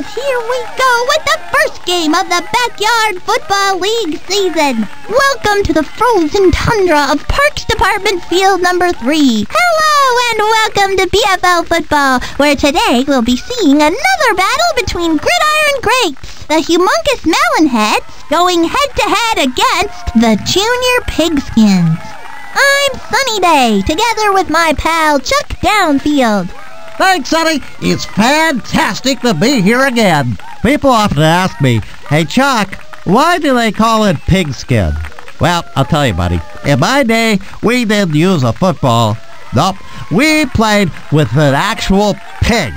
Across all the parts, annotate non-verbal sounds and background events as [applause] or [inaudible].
Cause here we go with the first game of the Backyard Football League season. Welcome to the frozen tundra of Parks Department Field number three. Hello and welcome to BFL Football, where today we'll be seeing another battle between Gridiron Greats, the humongous Melonheads, going head to head against the Junior Pigskins. I'm Sunny Day, together with my pal Chuck Downfield. Thanks, Sunny. It's fantastic to be here again. People often ask me, Hey, Chuck, why do they call it pigskin? Well, I'll tell you, buddy. In my day, we didn't use a football. Nope. We played with an actual pig.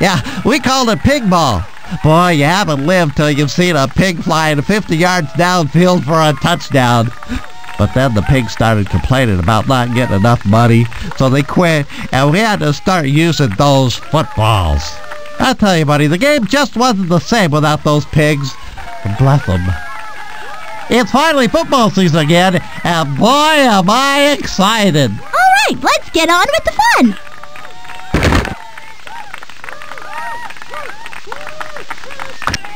Yeah, we called it pig ball. Boy, you haven't lived till you've seen a pig flying 50 yards downfield for a touchdown. [laughs] But then the pigs started complaining about not getting enough money, so they quit, and we had to start using those footballs. I tell you, buddy, the game just wasn't the same without those pigs. Bless them. It's finally football season again, and boy, am I excited. All right, let's get on with the fun.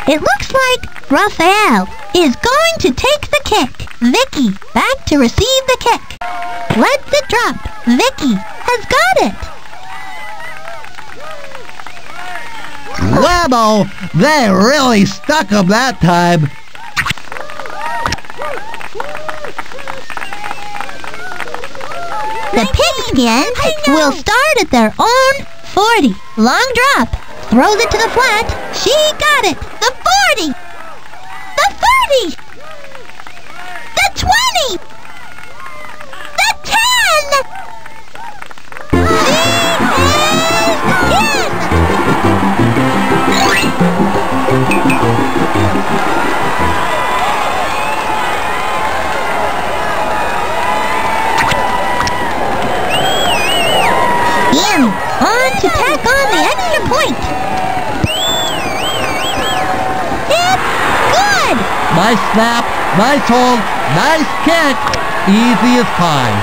It looks like Raphael is going to take the kick. Vicky back to receive the kick. Lets the drop. Vicky has got it. Whammo! They really stuck stuck 'em that time. The pigskin will start at their own 40. Long drop. Throws it to the flat. She got it. The 40. The 30. The 20. Snap, nice hold, nice kick. Easy as pie.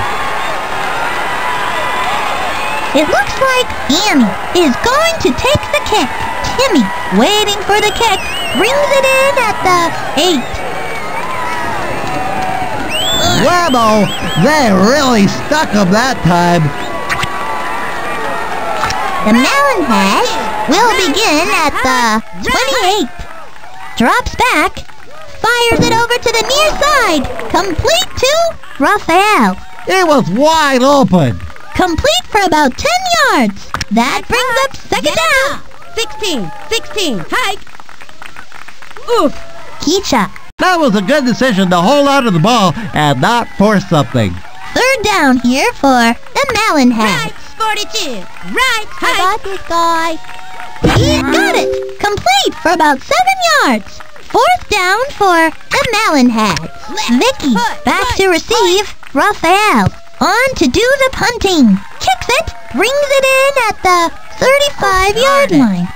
It looks like Annie is going to take the kick. Timmy, waiting for the kick, brings it in at the eight. Whammo! They really stuck 'em that time. The Melonhead will begin at the 28. Drops back, fires it over to the near side, complete to Raphael. It was wide open. Complete for about 10 yards. That brings up second down. 16, 16, hike. Oof. Keisha, That was a good decision to hold on to the ball and not force something. third down here for the Melonhead. Right, 42. Right, I hike. got this guy. He's got it. Complete for about seven yards. Fourth down for the Melonheads. Vicky foot, back to receive. Raphael on to do the punting. Kicks it. Brings it in at the 35 yard line.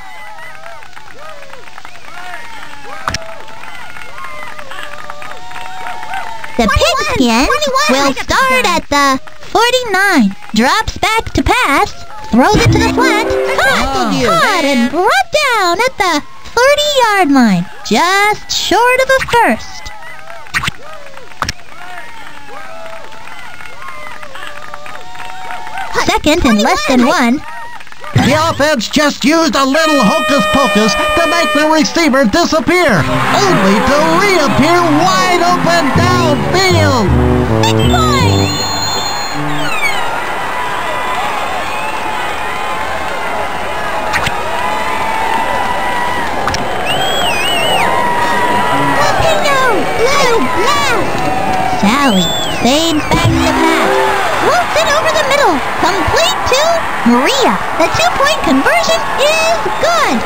The pigskin will start at the 49. Drops back to pass. Throws it to the flat. Caught, caught and brought down at the 30 yard line. Just short of a first. Second and less than one. The offense just used a little hocus pocus to make the receiver disappear, only to reappear wide open downfield. Big point! Maria. The two-point conversion is good.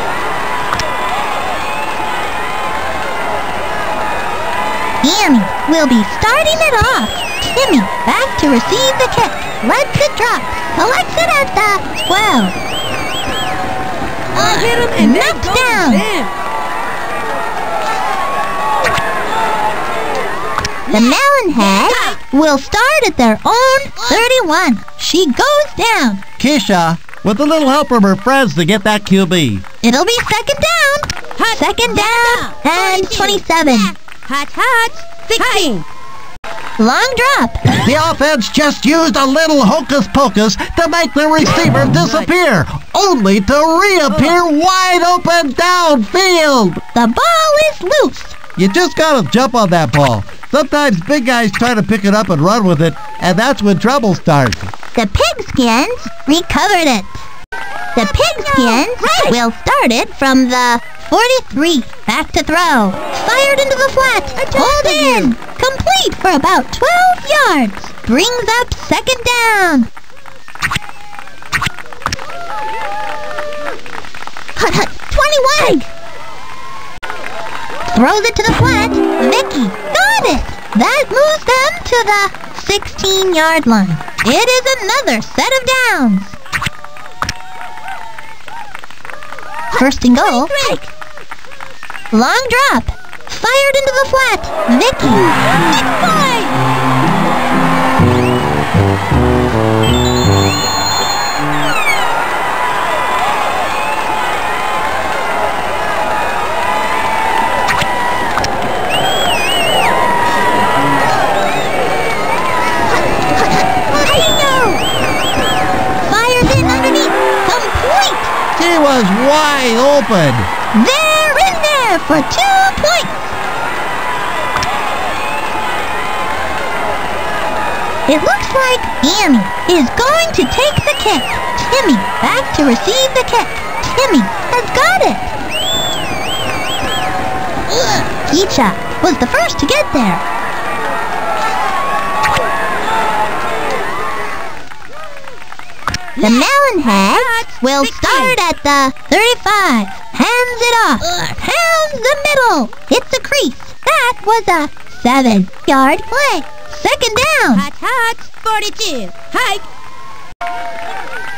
Annie will be starting it off. Timmy back to receive the kick. Lets it drop. Collects it at the 12. I hit him and Knocked down. in. The Melonhead will start at their own 31. She goes down. Kisha, with a little help from her friends to get that QB. It'll be second down. Hot. Second down and 27. Hot, hot. 16. Long drop. The offense just used a little hocus pocus to make the receiver disappear, only to reappear oh. wide open downfield. The ball is loose. You just gotta jump on that ball. Sometimes big guys try to pick it up and run with it, and that's when trouble starts. The pigskins recovered it. The pigskins will start it from the 43. Back to throw. Fired into the flat. Hold in. Complete for about 12 yards. Brings up second down. Hut, hut, 20 wide. Throws it to the flat. Vicky got it. That moves them to the 16-yard line. It is another set of downs. First and goal. Long drop. Fired into the flat. Vicky. He was wide open. They're in there for two points. It looks like Annie is going to take the kick. Timmy back to receive the kick. Timmy has got it. Keisha was the first to get there. The melon Melonheads will start at the 35. Hands it off. Pounds the middle. Hits the crease. That was a seven-yard play. Second down. Hot, hot. 42. Hike.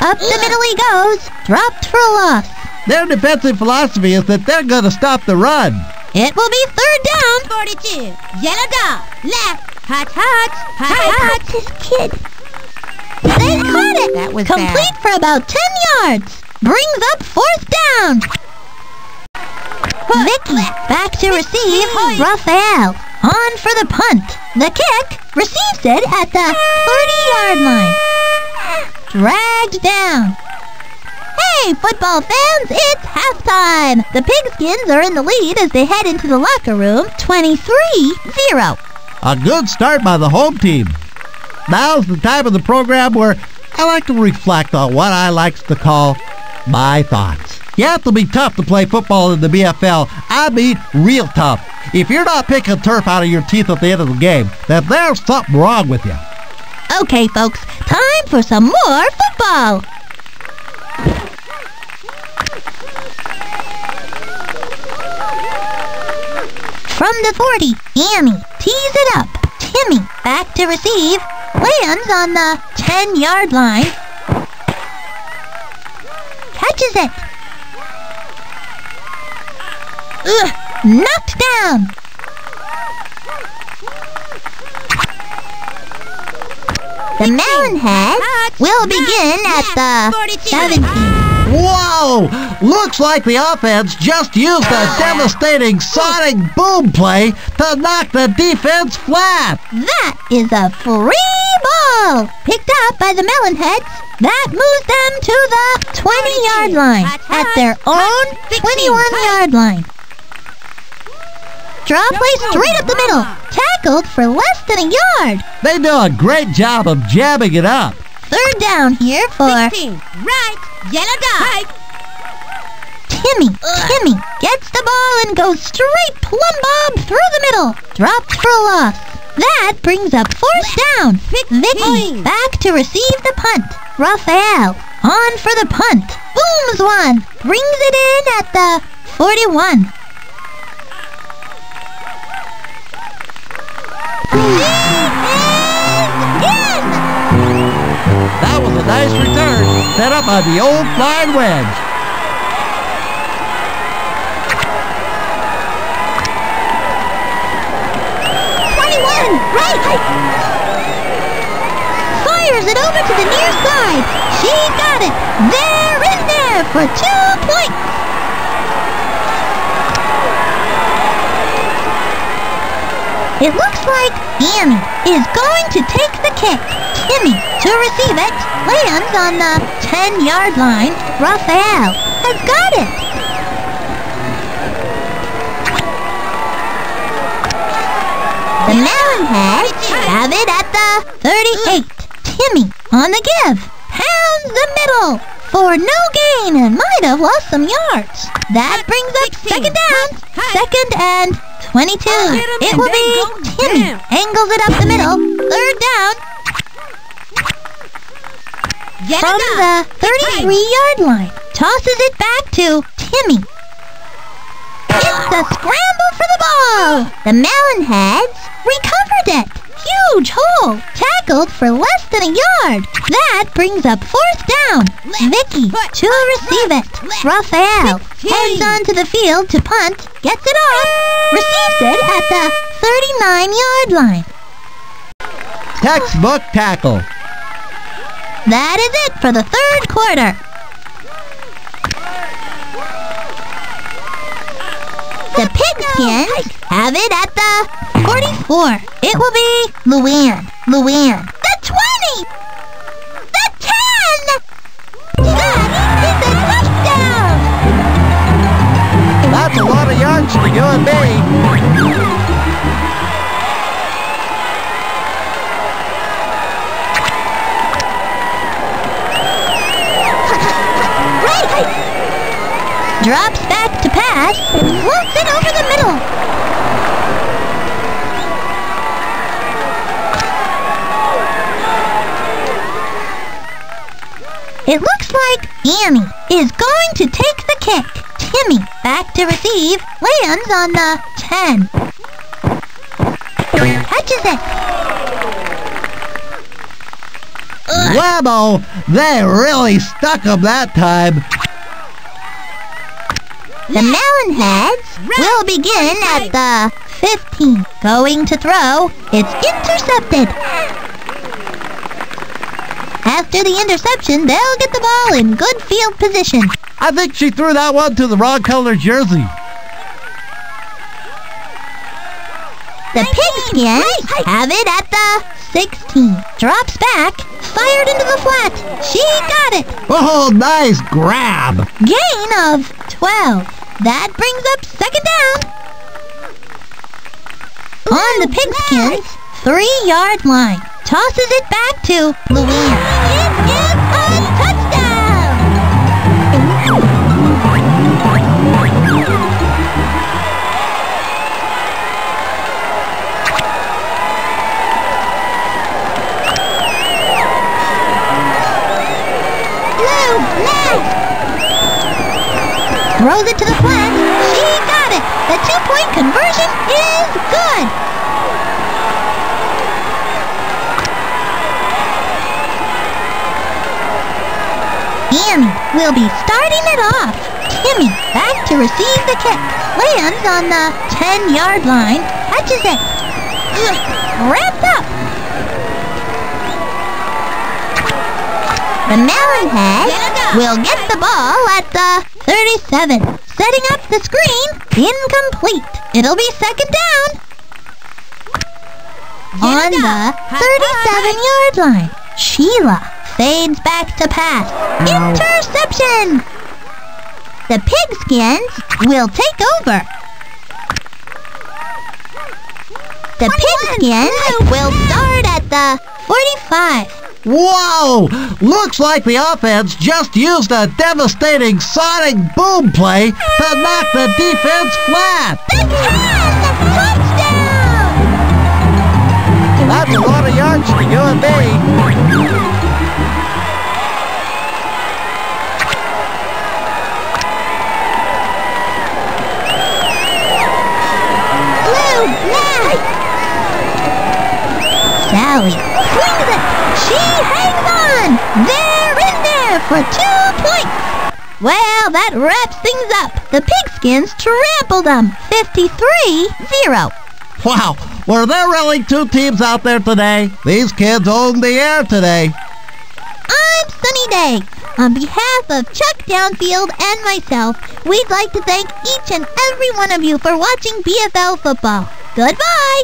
Up the middle he goes. Dropped for a loss. Their defensive philosophy is that they're gonna stop the run. It will be third down. 42. Yellow dog. Left. Hot, hot. Hot, hot. this kid. They caught it. That was Complete bad. for about 10 yards. Brings up fourth down. Vicky back to receive Raphael. On for the punt. The kick receives it at the 30-yard line. Dragged down. Hey, football fans, it's halftime. The Pigskins are in the lead as they head into the locker room, 23-0. A good start by the home team. Now's the time of the program where I like to reflect on what I like to call my thoughts. Have to be tough to play football in the BFL. I mean, real tough. If you're not picking turf out of your teeth at the end of the game, then there's something wrong with you. Okay, folks, time for some more football. From the 40, Annie tees it up. Timmy back to receive. Lands on the 10-yard line. Catches it. Ugh, knocked down. The Melonhead will begin at the 17. Whoa! Looks like the offense just used a devastating sonic boom play to knock the defense flat. That is a free ball. Picked up by the Melonheads. That moves them to the 20-yard line at their own 21-yard line. Draw play straight up the middle. Tackled for less than a yard. They do a great job of jabbing it up. Third down here for 16. Right. Yellow dog. Hike. Timmy. Timmy gets the ball and goes straight plumb bob through the middle. Dropped for a loss. That brings up fourth down. Vicky back to receive the punt. Raphael on for the punt. Booms one. Brings it in at the 41. He is in! That was a nice return, set up by the old flying wedge. Fires it over to the near side. She got it. There, in there for two points. It looks like Annie is going to take the kick. Timmy, to receive it, lands on the 10-yard line. Raphael has got it. The Melonheads have it at the 38. Timmy on the give. Pounds the middle for no gain and might have lost some yards. That brings up second down. Second and 22. It will be Timmy. Angles it up the middle. Third down from the 33-yard line. Tosses it back to Timmy. It's a scramble for the ball. The Melonheads recovered it. Huge hole. Tackled for less than a yard. That brings up fourth down. Vicky to receive it. Raphael heads onto the field to punt. Gets it off. Receives it at the 39-yard line. Textbook tackle. That is it for the third quarter. The Pigskins have it at the 44. It will be Luann. Luann. The 20! The 10! That is a touchdown! That's a lot of yards for you and me. Drops over the middle. It looks like Annie is going to take the kick. Timmy, back to receive, lands on the 10. Catches it. Whammo! They really stuck 'em that time. The Melonheads will begin at the 15. Going to throw. It's intercepted. After the interception, they'll get the ball in good field position. I think she threw that one to the wrong color jersey. The Pigskins have it at the 16. Drops back, fired into the flat. She got it. Oh, nice grab. Gain of 12. That brings up second down. On the Pigskins, three-yard line. Tosses it back to Louise. It is a touchdown! Blue, nice! Throws it to the flat. She got it. The two-point conversion is good. Annie will be starting it off. Timmy back to receive the kick. Lands on the 10-yard line. Catches it. Wrapped up. The Melonhead will get the ball at the 37. Setting up the screen. Incomplete. It'll be second down. On the 37-yard line. Sheila fades back to pass. Interception! The Pigskins will take over. The Pigskins will start at the 45. Whoa! Looks like the offense just used a devastating sonic boom play to knock the defense flat. For two points. Well, that wraps things up. The Pigskins trampled them. 53-0. Wow, were there really two teams out there today? These kids own the air today. I'm Sunny Day. On behalf of Chuck Downfield and myself, we'd like to thank each and every one of you for watching BFL football. Goodbye!